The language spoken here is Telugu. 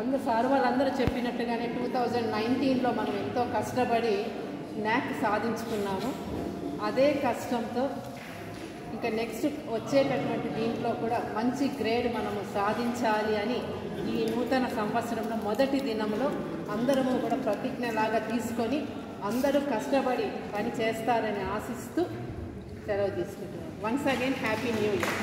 అందరు సార్ వాళ్ళందరూ చెప్పినట్టుగానే టూ థౌజండ్ నైన్టీన్లో మనం ఎంతో కష్టపడి న్యాక్ సాధించుకున్నాము. అదే కష్టంతో ఇంకా నెక్స్ట్ వచ్చేటటువంటి దీంట్లో కూడా మంచి గ్రేడ్ మనము సాధించాలి అని ఈ నూతన సంవత్సరంలో మొదటి దినంలో అందరము కూడా ప్రతిజ్ఞలాగా తీసుకొని అందరూ కష్టపడి పని చేస్తారని ఆశిస్తూ సెలవు తీసుకుంటున్నాం. Once again happy new year.